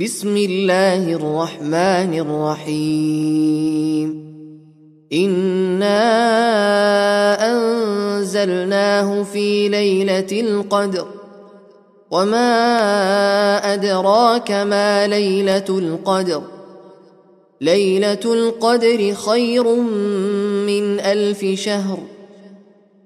بسم الله الرحمن الرحيم. إنا أنزلناه في ليلة القدر. وما أدراك ما ليلة القدر. ليلة القدر خير من ألف شهر.